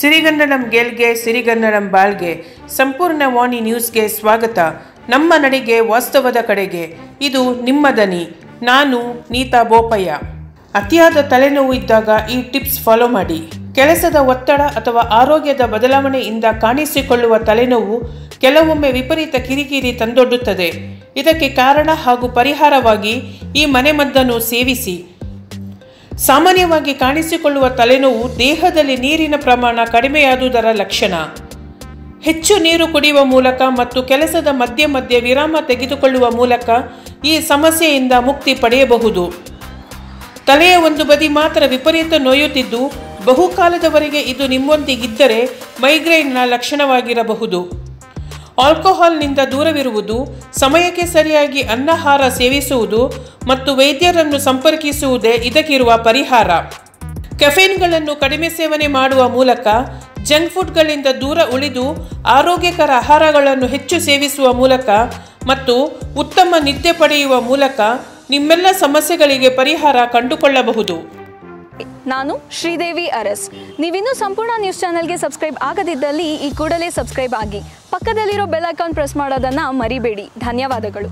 ಸಿರಿಗನ್ನಡಂ ಗೆಲ್ಗೆ, ಸಿರಿಗನ್ನಡಂ ಬಾಳ್ಗೆ. ಸಂಪೂರ್ಣ ವಾಣಿ ನ್ಯೂಸ್ಗೆ ಸ್ವಾಗತ. ನಮ್ಮ ನಡಿಗೆ, ವಾಸ್ತವದ ಕಡೆಗೆ. ಇದು ನಿಮ್ಮ ದನಿ. ನಾನು ನೀತಾ ಬೋಪಯ್ಯ. ಅತಿಯಾದ ತಲೆನೋವು ಇದ್ದಾಗ ಈ ಟಿಪ್ಸ್ ಫಾಲೋ ಮಾಡಿ. ಕೆಲಸದ ಒತ್ತಡ ಅಥವಾ ಆರೋಗ್ಯದ ಬದಲಾವಣೆಯಿಂದ ಕಾಣಿಸಿಕೊಳ್ಳುವ ತಲೆನೋವು ಕೆಲವೊಮ್ಮೆ ವಿಪರೀತ ಕಿರಿಕಿರಿ ತಂದೊಡ್ಡುತ್ತದೆ. ಇದಕ್ಕೆ ಕಾರಣ ಹಾಗೂ ಪರಿಹಾರವಾಗಿ ಈ ಮನೆಮದ್ದನ್ನು ಸೇವಿಸಿ. ಸಾಮಾನ್ಯವಾಗಿ ಕಾಣಿಸಿಕೊಳ್ಳುವ ತಲೆನೋವು ದೇಹದಲ್ಲಿ ನೀರಿನ ಪ್ರಮಾಣ ಕಡಿಮೆಯಾದುದರ ಲಕ್ಷಣ. ಹೆಚ್ಚು ನೀರು ಕುಡಿಯುವ ಮೂಲಕ ಮತ್ತು ಕೆಲಸದ ಮಧ್ಯೆ ಮಧ್ಯೆ ವಿರಾಮ ತೆಗೆದುಕೊಳ್ಳುವ ಮೂಲಕ ಈ ಸಮಸ್ಯೆಯಿಂದ ಮುಕ್ತಿ ಪಡೆಯಬಹುದು. ತಲೆಯ ಒಂದು ಬದಿ ಮಾತ್ರ ವಿಪರೀತ ನೋಯುತ್ತಿದ್ದು, ಬಹುಕಾಲದವರೆಗೆ ಇದು ನಿಮ್ಮೊಂದಿಗಿದ್ದರೆ ಮೈಗ್ರೇನ್ನ ಲಕ್ಷಣವಾಗಿರಬಹುದು. ಆಲ್ಕೋಹಾಲ್ನಿಂದ ದೂರವಿರುವುದು, ಸಮಯಕ್ಕೆ ಸರಿಯಾಗಿ ಅನ್ನಹಾರ ಸೇವಿಸುವುದು ಮತ್ತು ವೈದ್ಯರನ್ನು ಸಂಪರ್ಕಿಸುವುದೇ ಇದಕ್ಕಿರುವ ಪರಿಹಾರ. ಕೆಫೇನ್ಗಳನ್ನು ಕಡಿಮೆ ಸೇವನೆ ಮಾಡುವ ಮೂಲಕ ಜಂಕ್ ಫುಡ್ಗಳಿಂದ ದೂರ ಉಳಿದು ಆರೋಗ್ಯಕರ ಆಹಾರಗಳನ್ನು ಹೆಚ್ಚು ಸೇವಿಸುವ ಮೂಲಕ ಮತ್ತು ಉತ್ತಮ ನಿದ್ದೆ ಪಡೆಯುವ ಮೂಲಕ ನಿಮ್ಮೆಲ್ಲ ಸಮಸ್ಯೆಗಳಿಗೆ ಪರಿಹಾರ ಕಂಡುಕೊಳ್ಳಬಹುದು. ನಾನು ಶ್ರೀದೇವಿ ಅರಸ್. ನೀವಿನ್ನೂ ಸಂಪೂರ್ಣ ನ್ಯೂಸ್ ಚಾನೆಲ್ಗೆ ಸಬ್ಸ್ಕ್ರೈಬ್ ಆಗದಿದ್ದಲ್ಲಿ ಈ ಕೂಡಲೇ ಸಬ್ಸ್ಕ್ರೈಬ್ ಆಗಿ. ಪಕ್ಕದಲ್ಲಿರೋ ಬೆಲ್ ಐಕಾನ್ ಪ್ರೆಸ್ ಮಾಡೋದನ್ನ ಮರಿಬೇಡಿ. ಧನ್ಯವಾದಗಳು.